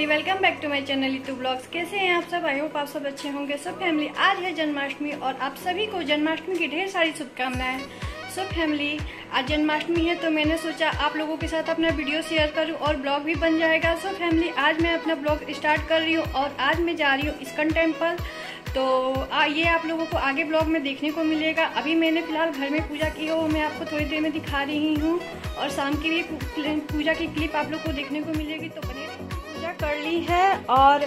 Family welcome back to my channel YouTube blogs कैसे हैं आप सब? आई होप आप सब अच्छे होंगे। सब फैमिली आज है जन्माष्टमी और आप सभी को जन्माष्टमी की ढेर सारी शुभकामनाएँ। सब फैमिली आज जन्माष्टमी है तो मैंने सोचा आप लोगों के साथ अपना वीडियो शेयर करूँ और ब्लॉग भी बन जाएगा। सो फैमिली आज मैं अपना ब्लॉग स्टार्ट कर रही हूँ और आज मैं जा रही हूँ इस्कन टेंपल तो आ, ये आप लोगों को आगे ब्लॉग में देखने को मिलेगा। अभी मैंने फ़िलहाल घर में पूजा की है वो मैं आपको थोड़ी देर में दिखा रही हूँ। और शाम के लिए पूजा की क्लिप आप लोग को देखने को मिलेगी तो कर ली है और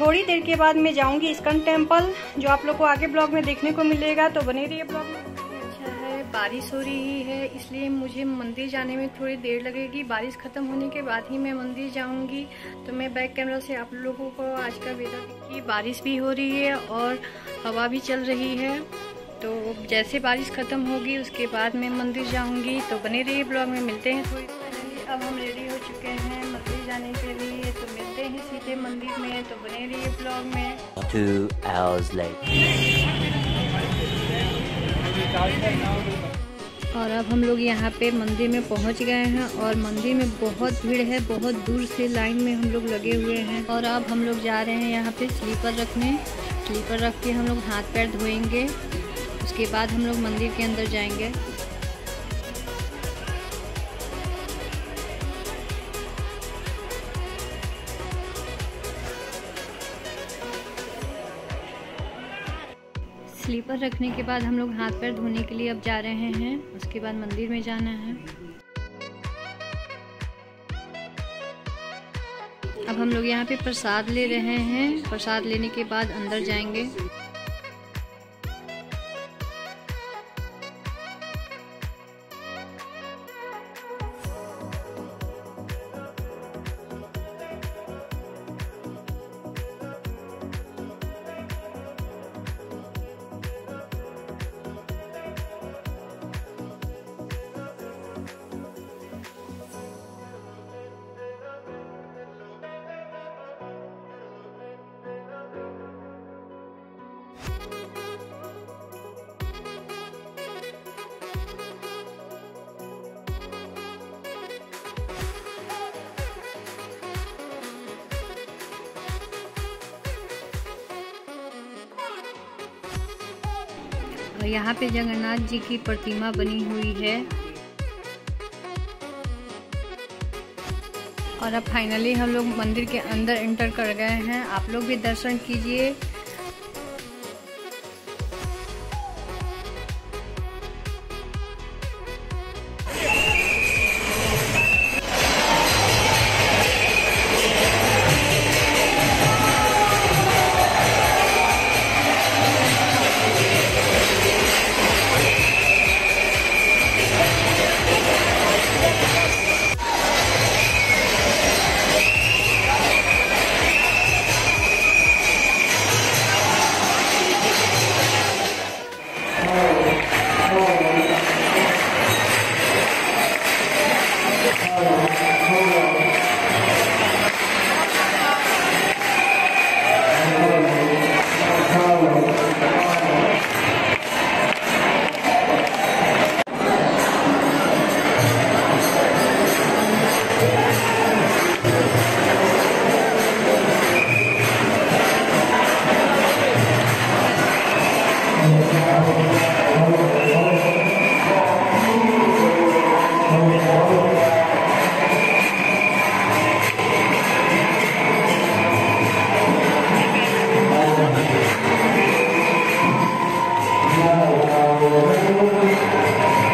थोड़ी देर के बाद मैं जाऊँगी इस्कन टेंपल जो आप लोग को आगे ब्लॉग में देखने को मिलेगा। तो बने रहिए ब्लॉग में। अच्छा है, बारिश हो रही है, इसलिए मुझे मंदिर जाने में थोड़ी देर लगेगी। बारिश खत्म होने के बाद ही मैं मंदिर जाऊँगी। तो मैं बैक कैमरा से आप लोगों को आज का वेदर देखिए बारिश भी हो रही है और हवा भी चल रही है। तो जैसे बारिश खत्म होगी, उसके बाद मैं मंदिर जाऊँगी। तो बने रहिए ब्लॉग में, मिलते हैं थोड़ी अब हम रेडी हो चुके हैं मंदिर जाने के लिए। सीधे मंदिर में तो बने रहिए ब्लॉग में। Two hours later. और अब हम लोग यहाँ पे मंदिर में पहुँच गए हैं और मंदिर में बहुत भीड़ है बहुत दूर से लाइन में हम लोग लगे हुए हैं। और अब हम लोग जा रहे हैं यहाँ पे स्लीपर रखने। स्लीपर रख के हम लोग हाथ पैर धोएँगे। उसके बाद हम लोग मंदिर के अंदर जाएँगे। स्लीपर रखने के बाद हम लोग हाथ पैर धोने के लिए अब जा रहे हैं। उसके बाद मंदिर में जाना है। अब हम लोग यहाँ पे प्रसाद ले रहे हैं। प्रसाद लेने के बाद अंदर जाएँगे। यहाँ पे जगन्नाथ जी की प्रतिमा बनी हुई है। और अब फाइनली हम लोग मंदिर के अंदर एंटर कर गए हैं। आप लोग भी दर्शन कीजिए। Thank you.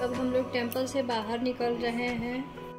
अब हम लोग टेंपल से बाहर निकल रहे हैं।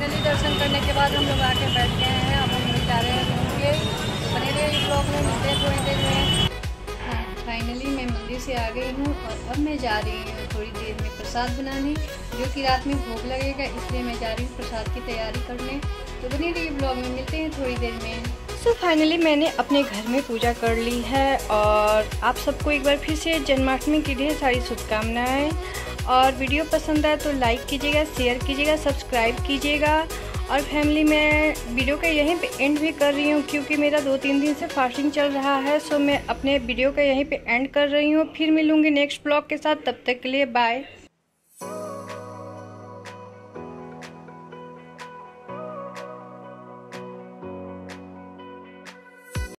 फाइनली दर्शन करने के बाद हम लोग आके बैठ गए हैं, अब हम लोग जा रहे हैं घूमने बने रहे ब्लॉग में मिलते हैं थोड़ी देर में। फाइनली मैं मंदिर से आ गई हूँ और अब मैं जा रही हूँ थोड़ी देर में प्रसाद बनाने, जो कि रात में भोग लगेगा, इसलिए मैं जा रही हूँ प्रसाद की तैयारी करने। तो बने रहिए ब्लॉग में मिलते हैं थोड़ी देर में। सो so फाइनली मैंने अपने घर में पूजा कर ली है और आप सबको एक बार फिर से जन्माष्टमी की ढेर सारी शुभकामनाएँ। और वीडियो पसंद आए तो लाइक कीजिएगा, शेयर कीजिएगा, सब्सक्राइब कीजिएगा। और फैमिली, मैं वीडियो का यहीं पे एंड भी कर रही हूँ क्योंकि मेरा दो तीन दिन से फास्टिंग चल रहा है सो मैं अपने वीडियो का यहीं पे एंड कर रही हूँ। फिर मिलूँगी नेक्स्ट ब्लॉग के साथ, तब तक के लिए बाय